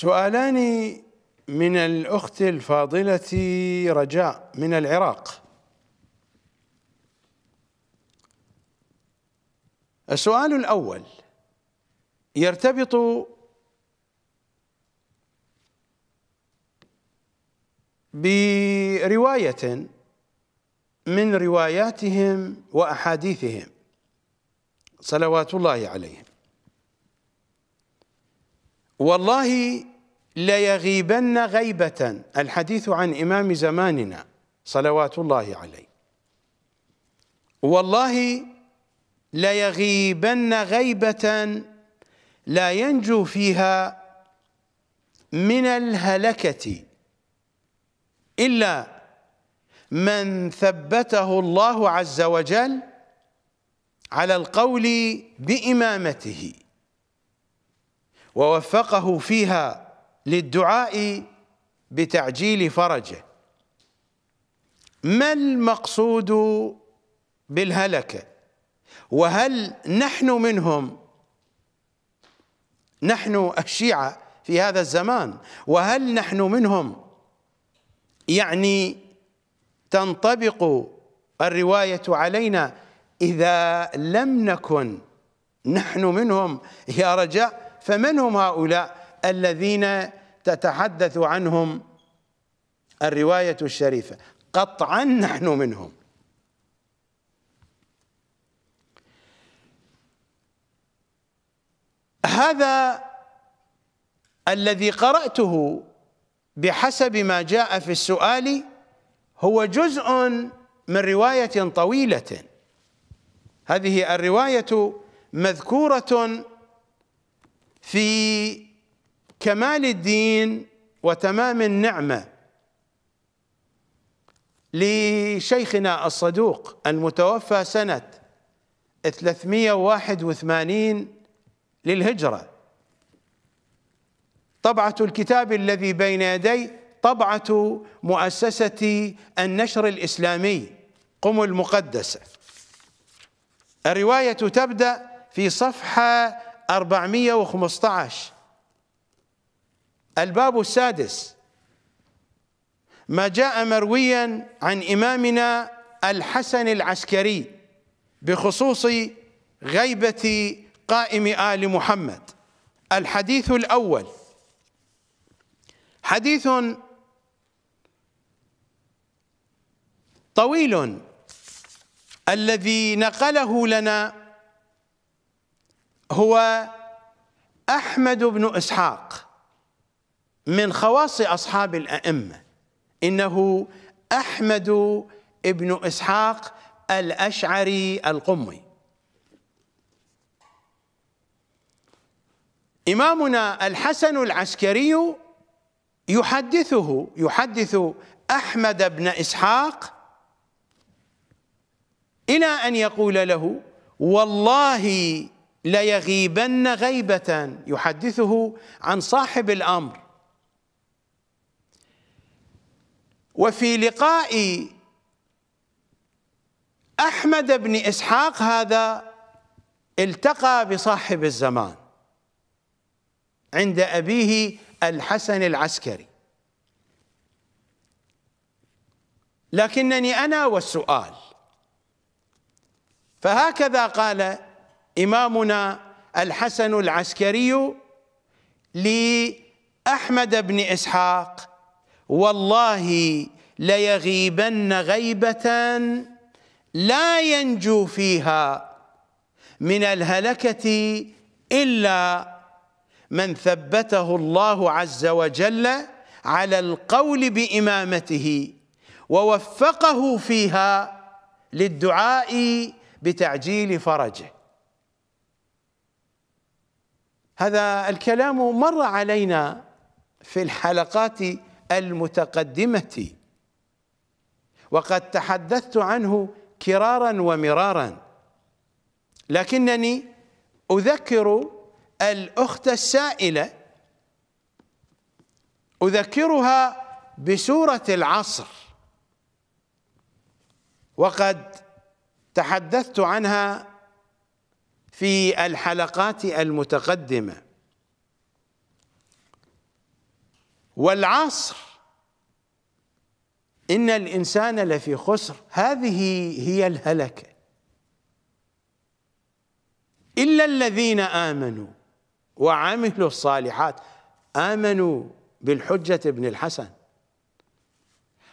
سؤالان من الأخت الفاضلة رجاء من العراق. السؤال الأول يرتبط برواية من رواياتهم وأحاديثهم. صلوات الله عليهم. والله ليغيبن غيبة. الحديث عن إمام زماننا صلوات الله عليه. والله ليغيبن غيبة لا ينجو فيها من الهلكة. إلا من ثبته الله عز وجل على القول بإمامته. ووفقه فيها للدعاء بتعجيل فرجه. ما المقصود بالهلكه وهل نحن منهم؟ نحن الشيعة في هذا الزمان وهل نحن منهم؟ يعني تنطبق الرواية علينا إذا لم نكن نحن منهم يا رجاء فمن هم هؤلاء الذين تتحدث عنهم الرواية الشريفة. قطعا نحن منهم. هذا الذي قرأته بحسب ما جاء في السؤال هو جزء من رواية طويلة. هذه الرواية مذكورة في كمال الدين وتمام النعمة لشيخنا الصدوق المتوفى سنة 381 للهجرة. طبعة الكتاب الذي بين يدي طبعة مؤسسة النشر الإسلامي قم المقدسة الرواية تبدأ في صفحة 415 الباب السادس. ما جاء مرويا عن إمامنا الحسن العسكري بخصوص غيبة قائم آل محمد. الحديث الأول. حديث طويل الذي نقله لنا هو أحمد بن إسحاق. من خواص أصحاب الأئمة. إنه أحمد بن إسحاق الأشعري القمي. إمامنا الحسن العسكري يحدثه يحدث أحمد بن إسحاق إلى أن يقول له والله ليغيبن غيبة. يحدثه عن صاحب الأمر. وفي لقاء أحمد بن إسحاق هذا التقى بصاحب الزمان عند أبيه الحسن العسكري. لكنني أنا والسؤال. فهكذا قال إمامنا الحسن العسكري لأحمد بن إسحاق والله ليغيبن غيبة لا ينجو فيها من الهلكة إلا من ثبته الله عز وجل على القول بإمامته ووفقه فيها للدعاء بتعجيل فرجه. هذا الكلام مر علينا في الحلقات المتقدمة. وقد تحدثت عنه كرارا ومرارا. لكنني أذكر الأخت السائلة أذكرها بسورة العصر. وقد تحدثت عنها في الحلقات المتقدمة. والعصر. إن الإنسان لفي خسر. هذه هي الهلكة. إلا الذين آمنوا وعملوا الصالحات آمنوا بالحجة ابن الحسن.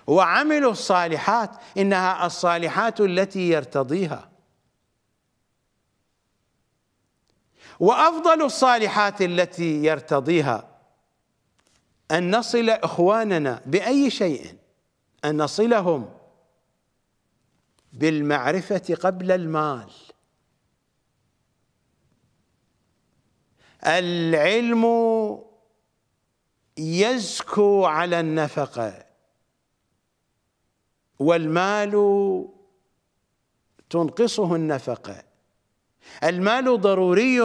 وعملوا الصالحات إنها الصالحات التي يرتضيها. وأفضل الصالحات التي يرتضيها أن نصل إخواننا بأي شيء أن نصلهم بالمعرفة قبل المال. العلم يزكو على النفقة والمال تنقصه النفقة. المال ضروري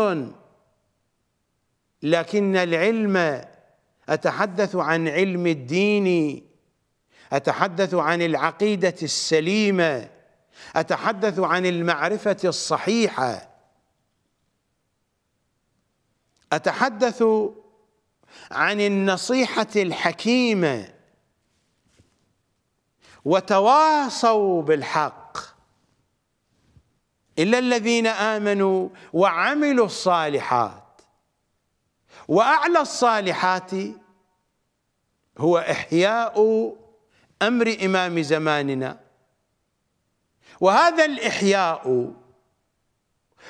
لكن العلم أتحدث عن علم الدين أتحدث عن العقيدة السليمة أتحدث عن المعرفة الصحيحة. أتحدث عن النصيحة الحكيمة. وتواصوا بالحق. إلا الذين آمنوا وعملوا الصالحات. وأعلى الصالحات هو إحياء أمر إمام زماننا. وهذا الإحياء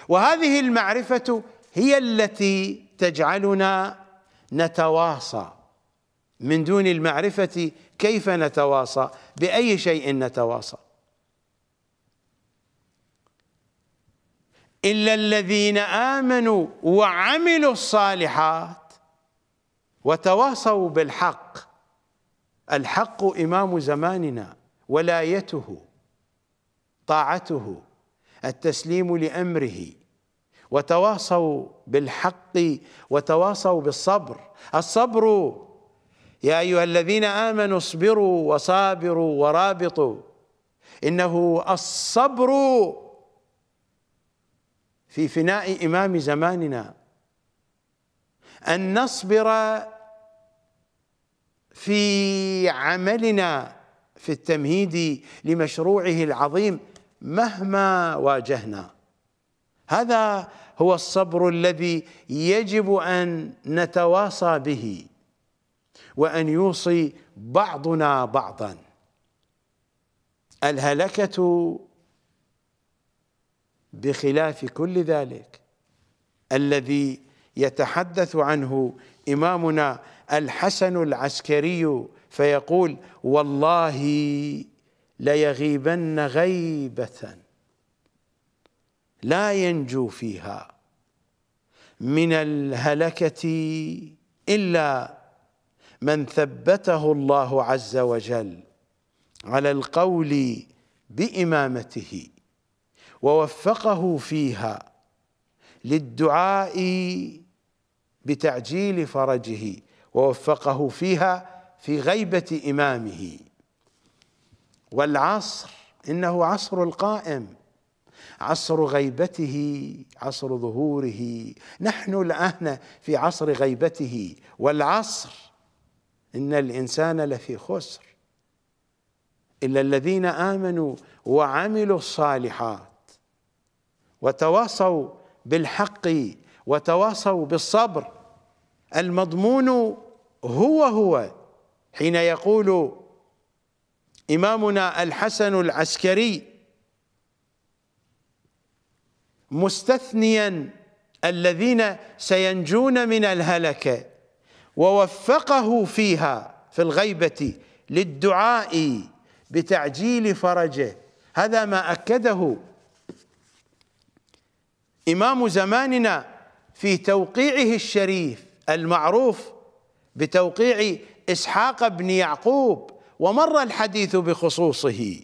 وهذه المعرفة هي التي تجعلنا نتواصى. من دون المعرفة كيف نتواصى؟ بأي شيء نتواصى؟ إلا الذين آمنوا وعملوا الصالحات وتواصوا بالحق. الحق إمام زماننا ولايته طاعته التسليم لأمره وتواصوا بالحق وتواصوا بالصبر. الصبر يا أيها الذين آمنوا اصبروا وصابروا ورابطوا إنه الصبر في فناء إمام زماننا. أن نصبر في عملنا في التمهيد لمشروعه العظيم مهما واجهنا. هذا هو الصبر الذي يجب أن نتواصى به وأن يوصي بعضنا بعضا. الهلكة بخلاف كل ذلك. الذي يتحدث عنه إمامنا الحسن العسكري فيقول والله ليغيبن غيبة لا ينجو فيها من الهلكة إلا من ثبته الله عز وجل على القول بإمامته. ووفقه فيها للدعاء بتعجيل فرجه ووفقه فيها في غيبة إمامه. والعصر إنه عصر القائم عصر غيبته عصر ظهوره. نحن الآن في عصر غيبته. والعصر إن الإنسان لفي خسر. إلا الذين آمنوا وعملوا الصالحات وتواصوا بالحق وتواصوا بالصبر. المضمون هو هو. حين يقول إمامنا الحسن العسكري مستثنيا الذين سينجون من الهلكه ووفقه فيها في الغيبة للدعاء بتعجيل فرجه. هذا ما أكده إمام زماننا في توقيعه الشريف المعروف بتوقيع إسحاق بن يعقوب ومر الحديث بخصوصه.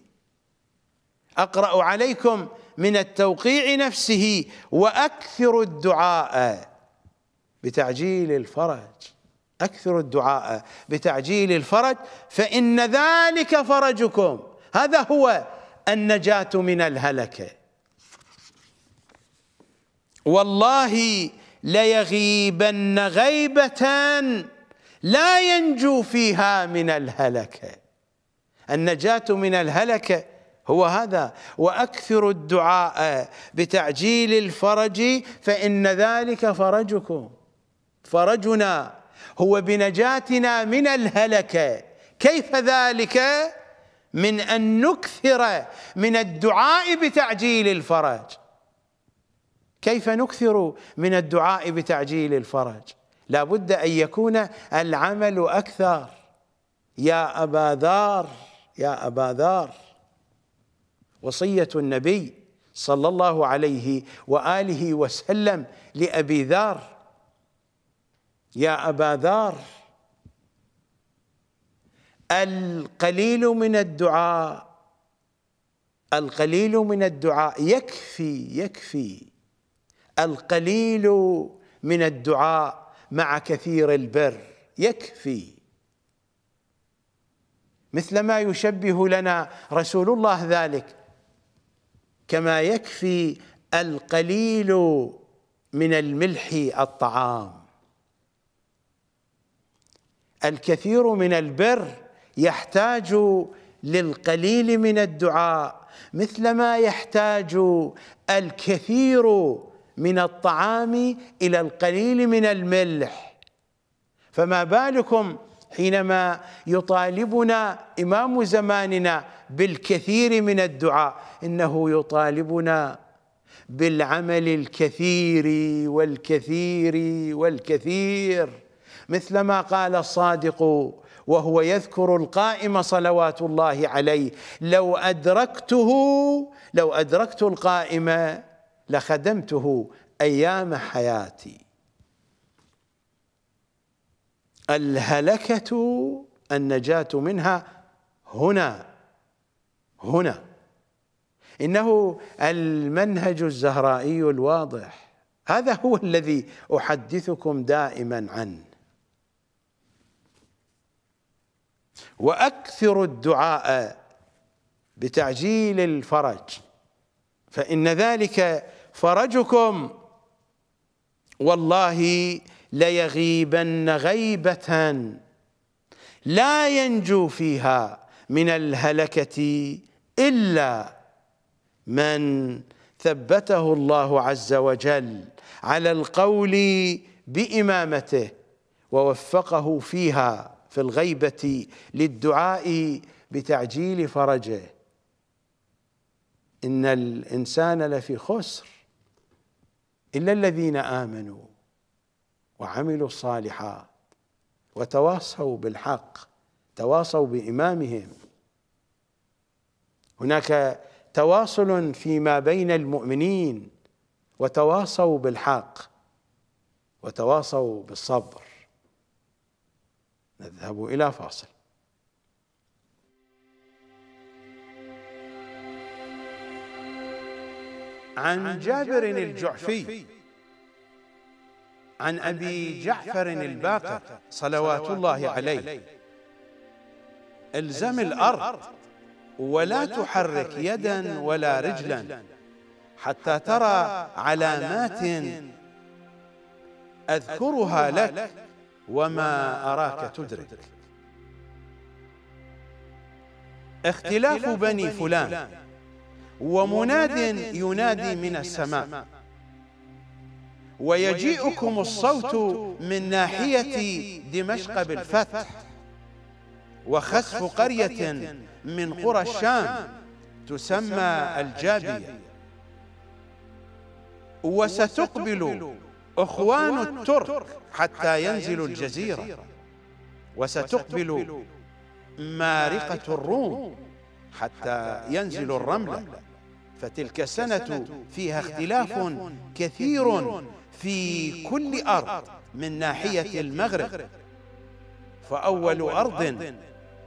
أقرأ عليكم من التوقيع نفسه وأكثر الدعاء بتعجيل الفرج. أكثر الدعاء بتعجيل الفرج فإن ذلك فرجكم. هذا هو النجاة من الهلكة. والله ليغيبن غيبة لا ينجو فيها من الهلكه النجاة من الهلكه هو هذا. وأكثر الدعاء بتعجيل الفرج فإن ذلك فرجكم. فرجنا هو بنجاتنا من الهلكه كيف ذلك؟ من أن نكثر من الدعاء بتعجيل الفرج. كيف نكثر من الدعاء بتعجيل الفرج؟ لا بد أن يكون العمل أكثر. يا أبا ذر يا أبا ذر. وصية النبي صلى الله عليه وآله وسلم لأبي ذر. يا أبا ذر. القليل من الدعاء القليل من الدعاء يكفي يكفي. القليل من الدعاء مع كثير البر. يكفي. مثل ما يشبه لنا رسول الله ذلك. كما يكفي القليل من الملح الطعام. الكثير من البر يحتاج للقليل من الدعاء مثلما يحتاج الكثير من الطعام إلى القليل من الملح. فما بالكم حينما يطالبنا إمام زماننا بالكثير من الدعاء إنه يطالبنا بالعمل الكثير والكثير والكثير. مثلما قال الصادق وهو يذكر القائم صلوات الله عليه لو أدركته لو أدركت القائم لخدمته أيام حياتي. الهلكة النجاة منها هنا هنا. إنه المنهج الزهرائي الواضح. هذا هو الذي أحدثكم دائما عنه. وأكثر الدعاء بتعجيل الفرج فإن ذلك فرجكم. والله ليغيبن غيبة لا ينجو فيها من الهلكة إلا من ثبته الله عز وجل على القول بإمامته ووفقه فيها في الغيبة للدعاء بتعجيل فرجه. إن الإنسان لفي خسر. إلا الذين آمنوا وعملوا الصالحات وتواصوا بالحق تواصوا بإمامهم. هناك تواصل فيما بين المؤمنين وتواصوا بالحق وتواصوا بالصبر. نذهب إلى فاصل. عن جابر الجعفي عن أبي جعفر الباقر صلوات الله عليه. الزم الأرض ولا تحرك يدا ولا رجلا حتى ترى علامات أذكرها لك وما أراك تدرك. اختلاف بني فلان. ومناد ينادي من السماء. ويجيئكم الصوت من ناحية دمشق بالفتح. وخسف قرية من قرى الشام تسمى الجابية وستقبل أخوان الترك حتى ينزلوا الجزيرة. وستقبل مارقة الروم حتى ينزلوا الرملة. فتلك السنة فيها اختلاف كثير في كل أرض من ناحية المغرب. فأول أرض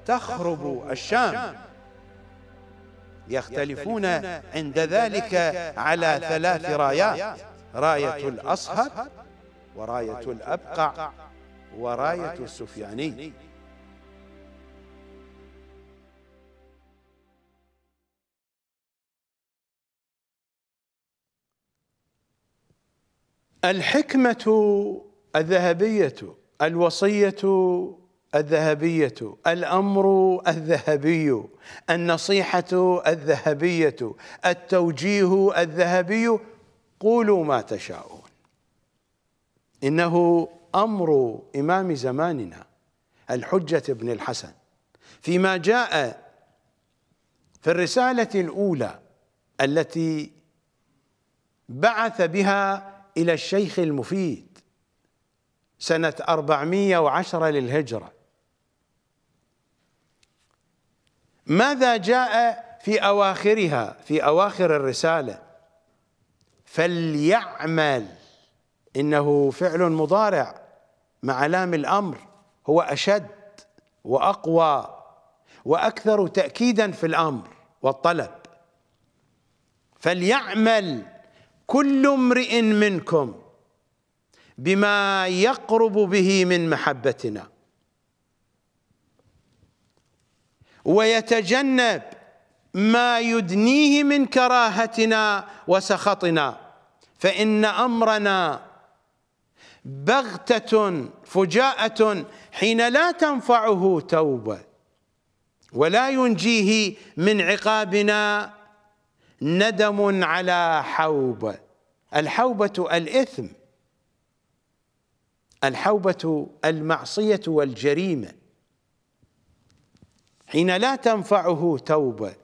تخرب الشام. يختلفون عند ذلك على ثلاث رايات. راية الأصهب وراية الأبقع وراية السفياني. الحكمة الذهبية الوصية الذهبية الأمر الذهبي النصيحة الذهبية التوجيه الذهبي قولوا ما تشاءون. إنه أمر إمام زماننا الحجة بن الحسن. فيما جاء في الرسالة الأولى التي بعث بها إلى الشيخ المفيد سنة 410 للهجرة. ماذا جاء في أواخرها في أواخر الرسالة؟ فليعمل. إنه فعل مضارع مع لام الأمر هو أشد وأقوى وأكثر تاكيدا في الأمر والطلب. فليعمل. كل امرئ منكم بما يقرب به من محبتنا. ويتجنب ما يدنيه من كراهتنا وسخطنا. فإن أمرنا بغتة فجاءة حين لا تنفعه توبة. ولا ينجيه من عقابنا ندم على حوبه الحوبة الإثم. الحوبة المعصية والجريمة. حين لا تنفعه توبه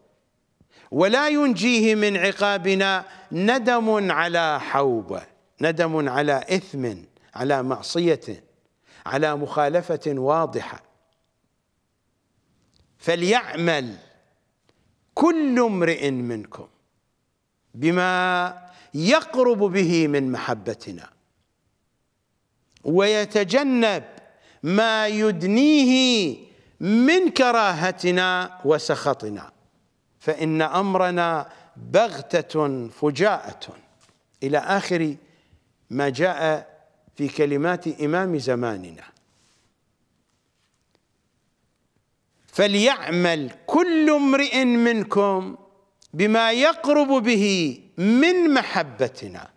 ولا ينجيه من عقابنا ندم على حوبه ندم على إثم على معصية على مخالفة واضحة. فليعمل كل امرئ منكم. بما يقرب به من محبتنا ويتجنب ما يدنيه من كراهتنا وسخطنا فإن أمرنا بغتة فجاءة إلى آخر ما جاء في كلمات إمام زماننا. فليعمل كل امرئ منكم بما يقرب به من محبتنا.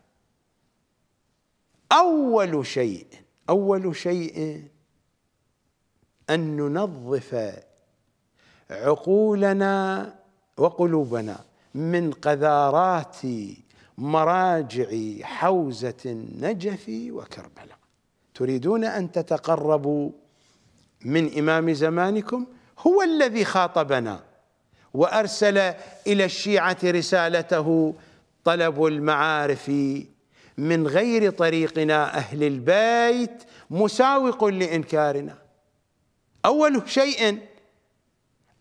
أول شيء أول شيء أن ننظف عقولنا وقلوبنا من قذارات مراجع حوزة النجف وكربلاء. تريدون أن تتقربوا من إمام زمانكم؟ هو الذي خاطبنا. وأرسل إلى الشيعة رسالته طلب المعارف من غير طريقنا أهل البيت مساوق لإنكارنا. أول شيء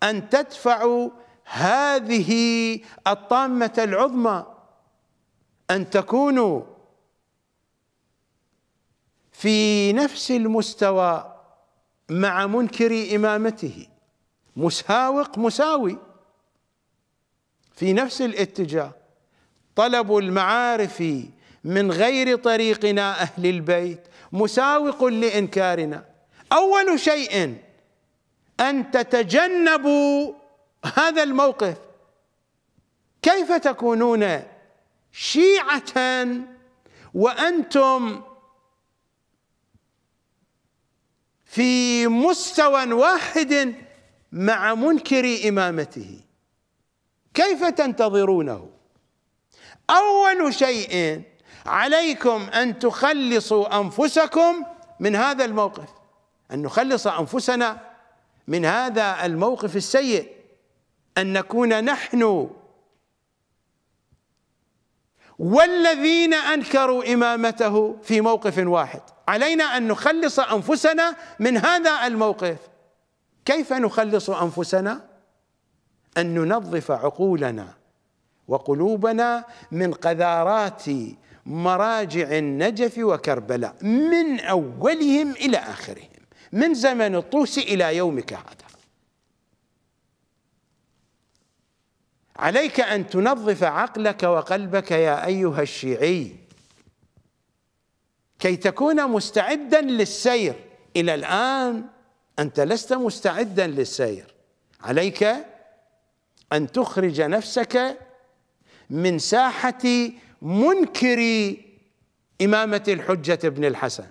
أن تدفعوا هذه الطامة العظمى أن تكونوا في نفس المستوى مع منكر إمامته. مساوق مساوي. في نفس الاتجاه. طلب المعارف من غير طريقنا أهل البيت مساوق لإنكارنا. أول شيء أن تتجنبوا هذا الموقف. كيف تكونون شيعة وأنتم في مستوى واحد مع منكر إمامته؟ كيف تنتظرونه؟ أول شيء عليكم أن تخلصوا أنفسكم من هذا الموقف أن نخلص أنفسنا من هذا الموقف السيء أن نكون نحن والذين أنكروا إمامته في موقف واحد. علينا أن نخلص أنفسنا من هذا الموقف. كيف نخلص أنفسنا؟ أن ننظف عقولنا وقلوبنا من قذارات مراجع النجف وكربلاء من أولهم إلى آخرهم من زمن الطوس إلى يومك هذا. عليك أن تنظف عقلك وقلبك يا أيها الشيعي. كي تكون مستعدا للسير. إلى الآن أنت لست مستعدا للسير. عليك أن تخرج نفسك من ساحة منكر إمامة الحجة بن الحسن.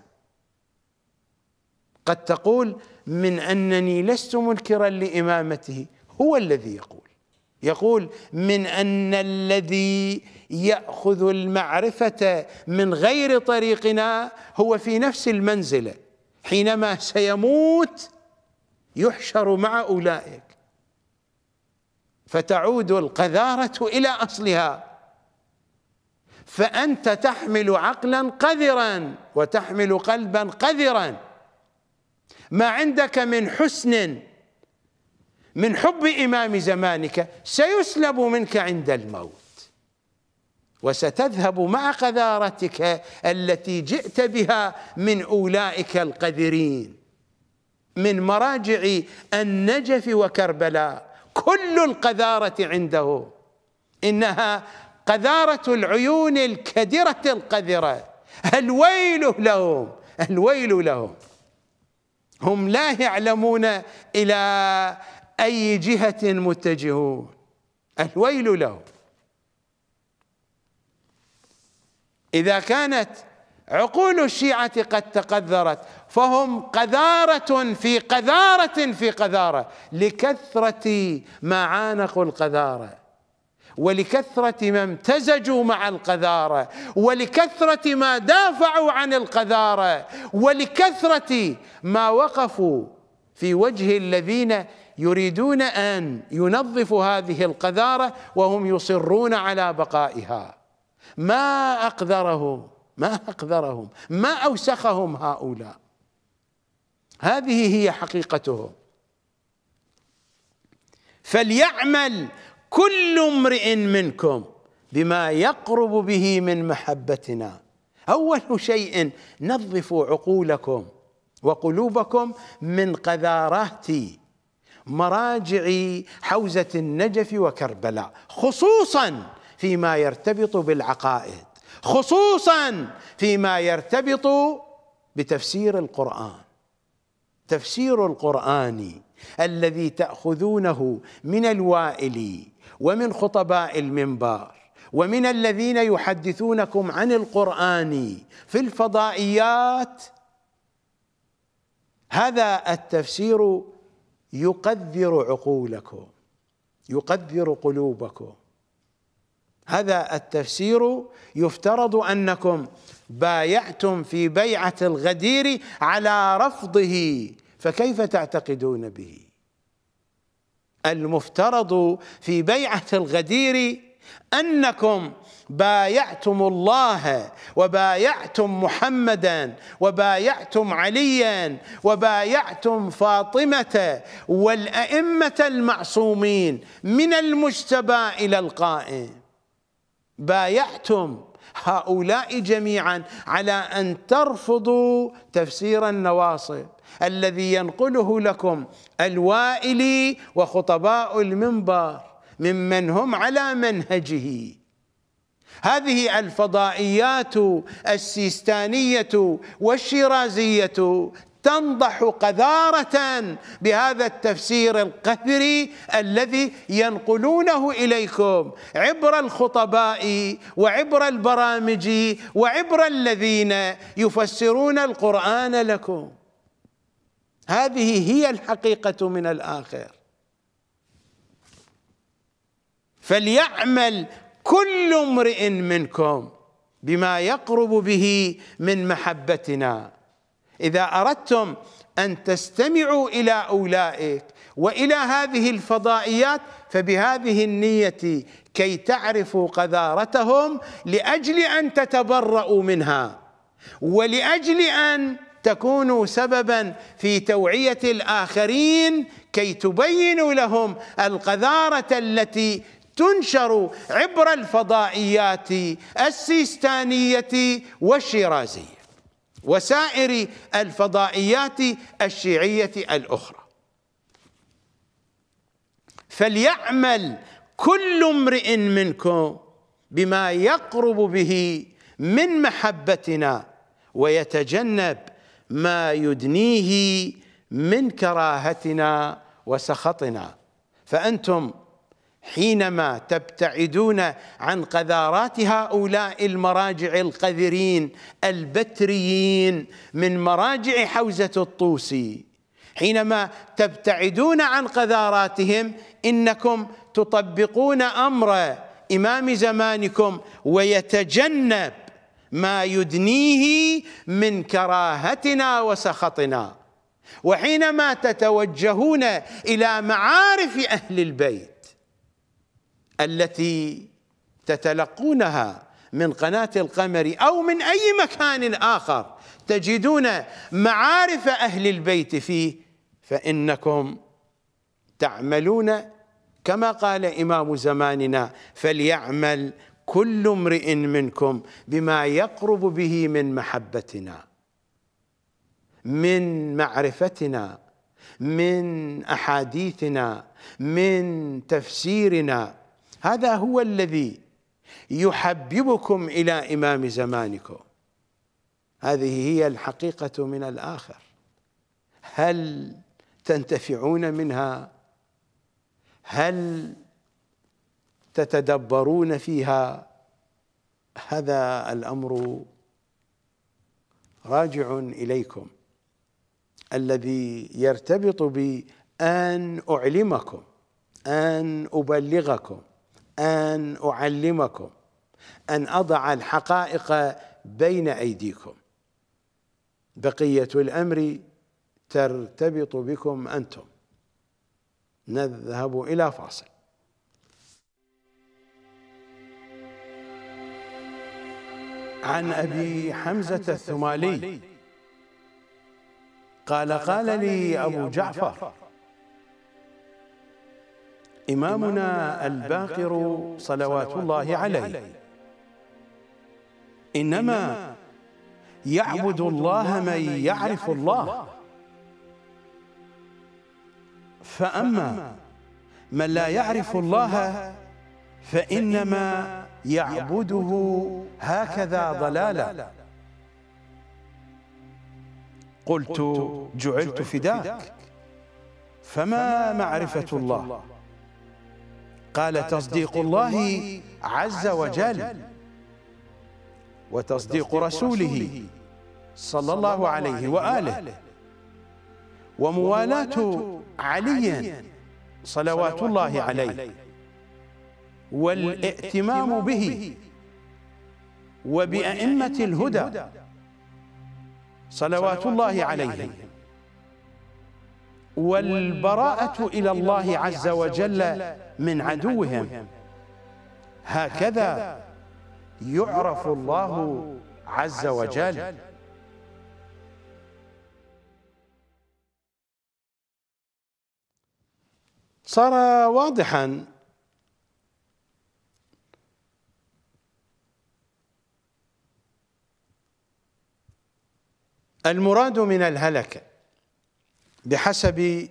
قد تقول من أنني لست منكرا لإمامته هو الذي يقول. يقول من أن الذي يأخذ المعرفة من غير طريقنا هو في نفس المنزلة حينما سيموت يحشر مع أولئك. فتعود القذارة إلى أصلها. فأنت تحمل عقلا قذرا وتحمل قلبا قذرا. ما عندك من حسن من حب إمام زمانك سيسلب منك عند الموت. وستذهب مع قذارتك التي جئت بها من أولئك القذرين من مراجع النجف وكربلاء. كل القذارة عنده. إنها قذارة العيون الكدرة القذرة. الويل لهم الويل لهم. هم لا يعلمون إلى أي جهة متجهون. الويل لهم. إذا كانت عقول الشيعة قد تقذرت فهم قذارة في قذارة في قذارة لكثرة ما عانقوا القذارة ولكثرة ما امتزجوا مع القذارة ولكثرة ما دافعوا عن القذارة ولكثرة ما وقفوا في وجه الذين يريدون أن ينظفوا هذه القذارة وهم يصرون على بقائها. ما أقذرهم؟ ما أقذرهم ما أوسخهم هؤلاء. هذه هي حقيقتهم. فليعمل كل امرئ منكم بما يقرب به من محبتنا. أول شيء نظفوا عقولكم وقلوبكم من قذارات مراجع حوزة النجف وكربلاء خصوصا فيما يرتبط بالعقائد. خصوصا فيما يرتبط بتفسير القرآن. تفسير القرآن الذي تأخذونه من الوائل ومن خطباء المنبر ومن الذين يحدثونكم عن القرآن في الفضائيات. هذا التفسير يقذر عقولكم يقذر قلوبكم. هذا التفسير يفترض أنكم بايعتم في بيعة الغدير على رفضه فكيف تعتقدون به؟ المفترض في بيعة الغدير أنكم بايعتم الله وبايعتم محمدا وبايعتم عليا وبايعتم فاطمة والأئمة المعصومين من المجتبى إلى القائم. بايعتم هؤلاء جميعا على أن ترفضوا تفسير النواصب الذي ينقله لكم الوائلي وخطباء المنبر ممن هم على منهجه. هذه الفضائيات السيستانية والشيرازية تنضح قذارة بهذا التفسير القذري الذي ينقلونه إليكم. عبر الخطباء وعبر البرامج وعبر الذين يفسرون القرآن لكم. هذه هي الحقيقة من الآخر. فليعمل كل امرئ منكم بما يقرب به من محبتنا. إذا أردتم أن تستمعوا إلى أولئك وإلى هذه الفضائيات فبهذه النية كي تعرفوا قذارتهم لأجل أن تتبرأوا منها ولأجل أن تكونوا سببا في توعية الآخرين كي تبينوا لهم القذارة التي تنشر عبر الفضائيات السيستانية والشيرازيه وسائر الفضائيات الشيعية الأخرى. فليعمل كل امرئ منكم بما يقرب به من محبتنا ويتجنب ما يدنيه من كراهتنا وسخطنا. فأنتم حينما تبتعدون عن قذارات هؤلاء المراجع القذرين البتريين من مراجع حوزة الطوسي. حينما تبتعدون عن قذاراتهم إنكم تطبقون أمر إمام زمانكم ويتجنب ما يدنيه من كراهتنا وسخطنا. وحينما تتوجهون إلى معارف أهل البيت التي تتلقونها من قناة القمر أو من أي مكان آخر تجدون معارف أهل البيت فيه فإنكم تعملون كما قال إمام زماننا فليعمل كل امرئ منكم بما يقرب به من محبتنا من معرفتنا من أحاديثنا من تفسيرنا. هذا هو الذي يحببكم إلى إمام زمانكم. هذه هي الحقيقة من الآخر. هل تنتفعون منها؟ هل تتدبرون فيها؟ هذا الأمر راجع إليكم الذي يرتبط بأن أعلمكم أن أبلغكم. أن أعلمكم أن أضع الحقائق بين أيديكم. بقية الأمر ترتبط بكم أنتم. نذهب إلى فاصل. عن أبي حمزة الثمالي. قال قال لي أبو جعفر إمامنا الباقر صلوات الله عليه. إنما يعبد الله من يعرف الله. فأما من لا يعرف الله فإنما يعبده هكذا ضلالا. قلت جعلت فداك فما معرفة الله؟ قال تصديق الله عز وجل وتصديق رسوله صلى الله عليه وآله. وموالاة علي صلوات الله عليه. والائتمام به. وبأئمة الهدى. صلوات الله عليهم والبراءة إلى الله عز وجل من عدوهم. هكذا يعرف الله عز وجل. صار واضحا المراد من الهلكه بحسب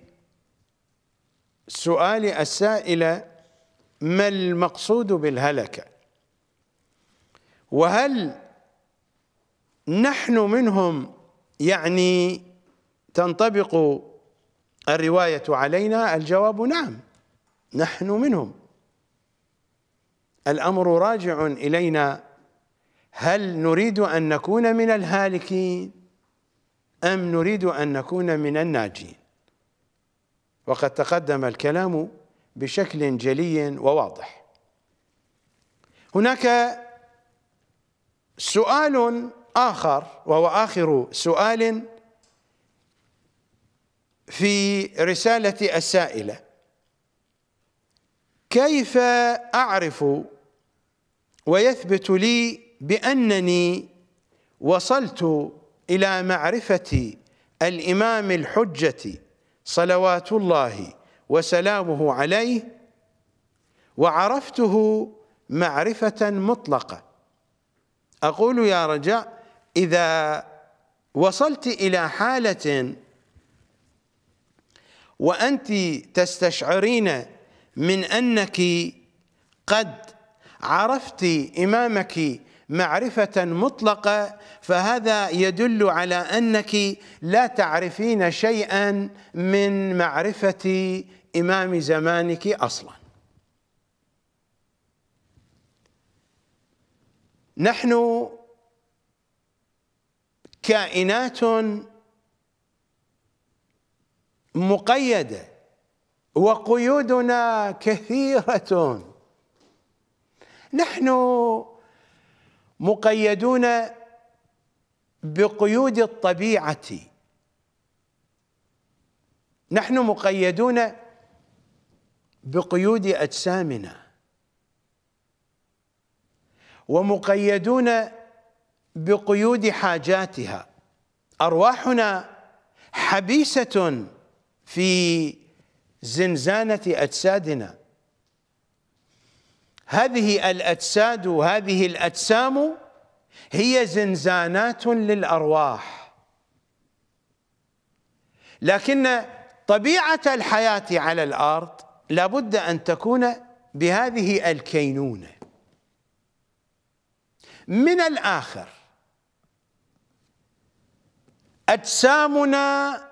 سؤال السائل ما المقصود بالهلكه وهل نحن منهم يعني تنطبق الرواية علينا؟ الجواب نعم نحن منهم. الأمر راجع إلينا. هل نريد أن نكون من الهالكين؟ أم نريد أن نكون من الناجين؟ وقد تقدم الكلام بشكل جلي وواضح. هناك سؤال آخر وهو آخر سؤال في رسالة السائلة. كيف أعرف ويثبت لي بأنني وصلت إلى معرفة الإمام الحجة صلوات الله وسلامه عليه وعرفته معرفة مطلقة. أقول يا رجاء إذا وصلت إلى حالة وأنت تستشعرين من أنك قد عرفت إمامك معرفة مطلقة فهذا يدل على أنك لا تعرفين شيئا من معرفة إمام زمانك أصلا. نحن كائنات مقيدة وقيودنا كثيرة. نحن مقيدون بقيود الطبيعة. نحن مقيدون بقيود أجسامنا. ومقيدون بقيود حاجاتها. أرواحنا حبيسة في زنزانة أجسادنا. هذه الأجساد هذه الأجسام هي زنزانات للأرواح. لكن طبيعة الحياة على الأرض لابد أن تكون بهذه الكينونة. من الآخر أجسامنا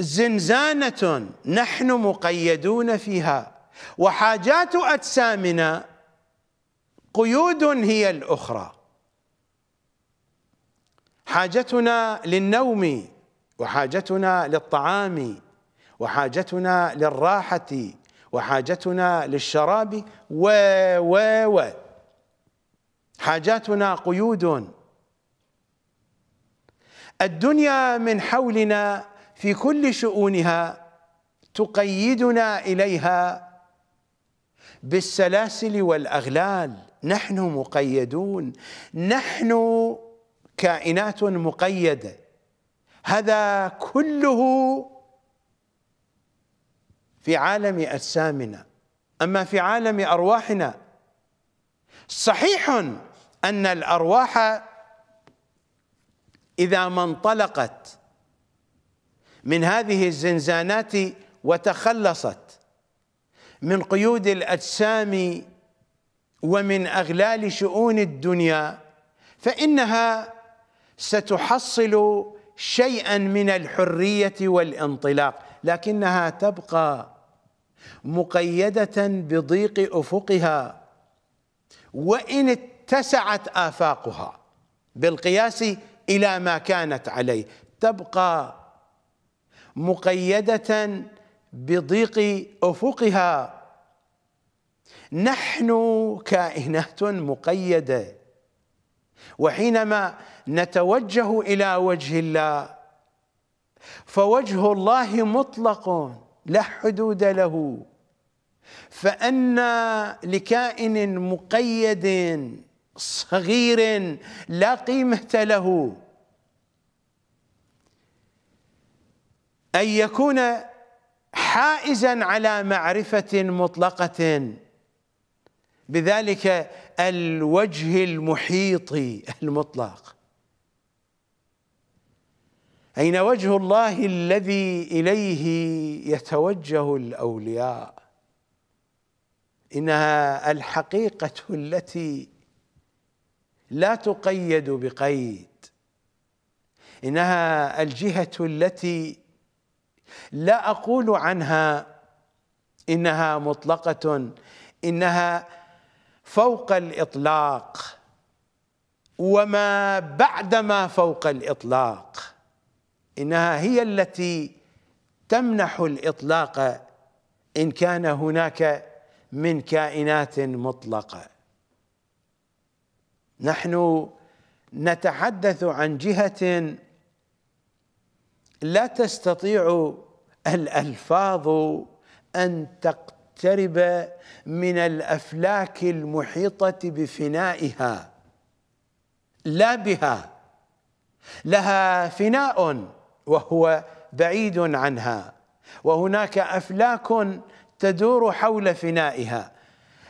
زنزانة نحن مقيدون فيها. وحاجات أجسامنا قيود هي الأخرى. حاجتنا للنوم وحاجتنا للطعام وحاجتنا للراحة وحاجتنا للشراب و و و. حاجاتنا قيود. الدنيا من حولنا في كل شؤونها تقيدنا إليها بالسلاسل والأغلال. نحن مقيدون. نحن كائنات مقيدة. هذا كله في عالم أجسامنا. أما في عالم أرواحنا صحيح أن الأرواح إذا ما انطلقت من هذه الزنزانات وتخلصت من قيود الأجسام ومن أغلال شؤون الدنيا فإنها ستحصل شيئا من الحرية والانطلاق لكنها تبقى مقيدة بضيق أفقها وإن اتسعت آفاقها بالقياس إلى ما كانت عليه تبقى مقيدة بضيق أفقها. نحن كائنات مقيدة. وحينما نتوجه إلى وجه الله فوجه الله مطلق لا حدود له. فأن لكائن مقيد صغير لا قيمة له. أن يكون حائزا على معرفة مطلقة. بذلك الوجه المحيط المطلق. أين وجه الله الذي إليه يتوجه الأولياء؟ إنها الحقيقة التي لا تقيد بقيد. إنها الجهة التي لا أقول عنها إنها مطلقة إنها فوق الإطلاق. وما بعد ما فوق الإطلاق. إنها هي التي تمنح الإطلاق إن كان هناك من كائنات مطلقة. نحن نتحدث عن جهة لا تستطيع الألفاظ أن تقترب من الأفلاك المحيطة بفنائها. لا بها. لها فناء وهو بعيد عنها. وهناك أفلاك تدور حول فنائها.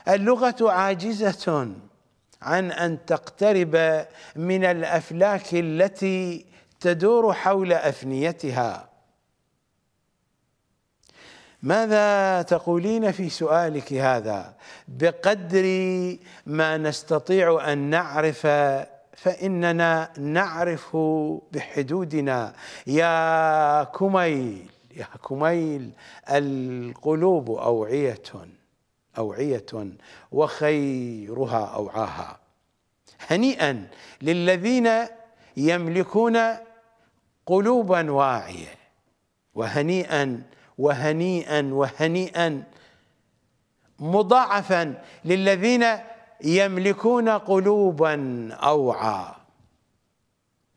اللغة عاجزة عن أن تقترب من الأفلاك التي تدور حول أفنيتها. ماذا تقولين في سؤالك هذا؟ بقدر ما نستطيع أن نعرف فإننا نعرف بحدودنا. يا كميل يا كميل القلوب أوعية أوعية وخيرها أوعاها. هنيئا للذين يملكون قلوبا واعية وهنيئا وهنيئا وهنيئا مضاعفا للذين يملكون قلوبا أوعى.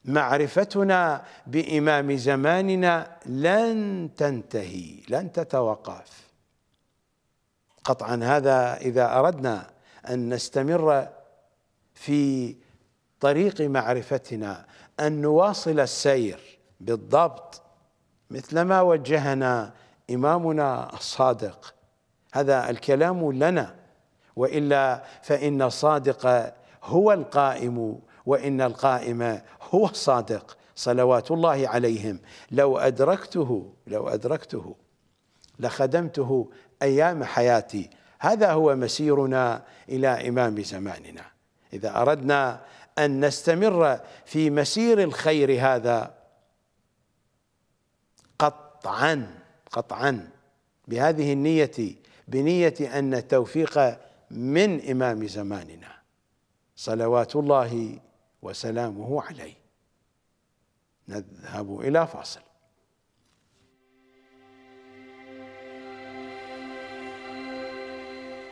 معرفتنا بإمام زماننا لن تنتهي لن تتوقف. قطعا هذا إذا أردنا أن نستمر في طريق معرفتنا أن نواصل السير بالضبط مثلما وجهنا إمامنا الصادق. هذا الكلام لنا. وإلا فإن الصادق هو القائم وإن القائم هو الصادق. صلوات الله عليهم. لو أدركته لو أدركته لخدمته أيام حياتي. هذا هو مسيرنا إلى إمام زماننا. إذا أردنا أن نستمر في مسير الخير هذا قطعا قطعا. بهذه النية بنية أن التوفيق من إمام زماننا. صلوات الله وسلامه عليه. نذهب إلى فاصل.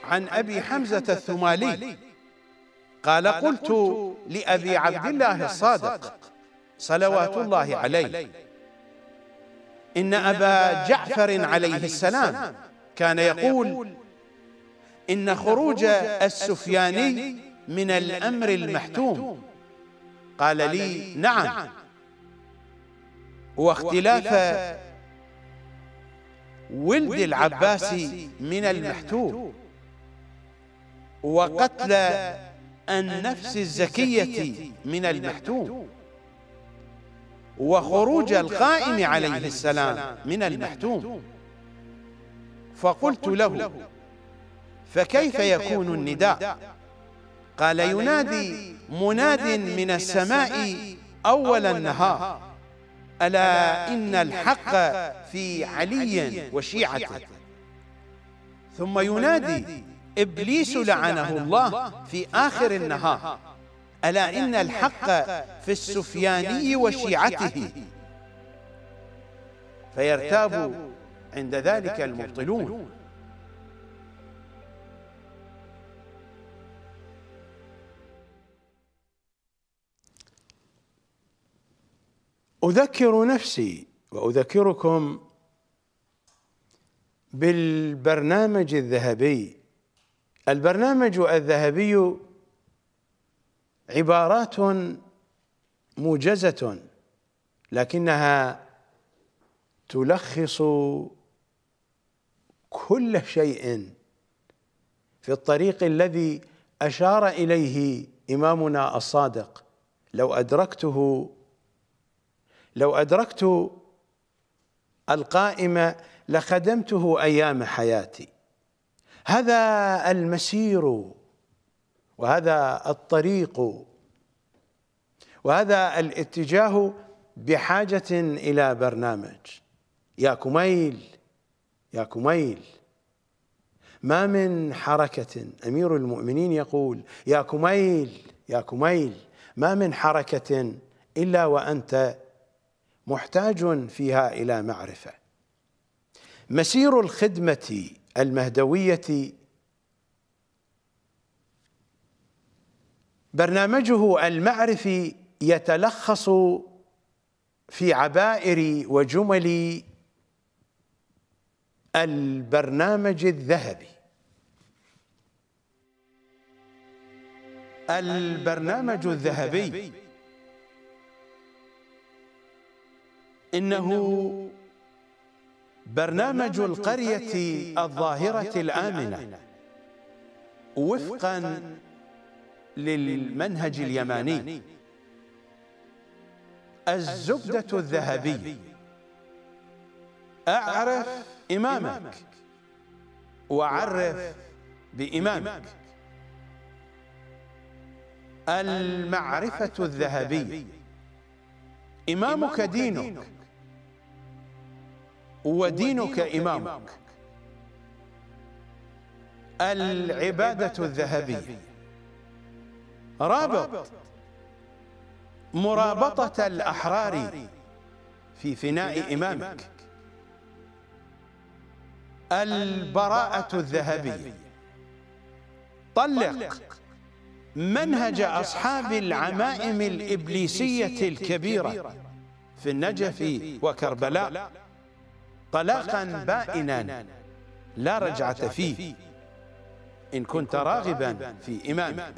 عن أبي حمزة الثمالي. قال قلت لأبي عبد الله الصادق صلوات الله عليه. إن أبا جعفر عليه السلام كان يقول إن خروج السفياني من الأمر المحتوم. قال لي نعم. واختلاف ولد العباس من المحتوم. وقتل النفس الزكية من المحتوم. وخروج القائم عليه السلام من المحتوم. فقلت له فكيف يكون النداء؟ قال ينادي مناد من السماء أول النهار. ألا إن الحق في علي وشيعته. ثم ينادي إبليس لعنه الله في آخر النهار. ألا إن الحق في السفياني وشيعته. فيرتاب عند ذلك المبطلون. أذكر نفسي وأذكركم بالبرنامج الذهبي. البرنامج الذهبي عبارات موجزة لكنها تلخص كل شيء في الطريق الذي أشار إليه إمامنا الصادق. لو أدركته لو أدركت القائم لخدمته أيام حياتي. هذا المسير وهذا الطريق وهذا الاتجاه بحاجة إلى برنامج. يا كميل يا كميل ما من حركة. أمير المؤمنين يقول يا كميل يا كميل ما من حركة إلا وأنت محتاج فيها إلى معرفة. مسير الخدمة المهدوية برنامجه المعرفي يتلخص في عبائر وجمل البرنامج الذهبي. البرنامج الذهبي. إنه برنامج القرية الظاهرة الآمنة. وفقا للمنهج اليماني. الزبدة الذهبية. أعرف إمامك. وعرف بإمامك. المعرفة الذهبية. إمامك دينك. ودينك إمامك. العبادة الذهبية. رابط. مرابطة الأحرار في فناء إمامك. البراءة الذهبية. طلق. منهج أصحاب العمائم الإبليسية الكبيرة في النجف وكربلاء. طلاقا بائنا. لا رجعة فيه. إن كنت راغبا في إمامك.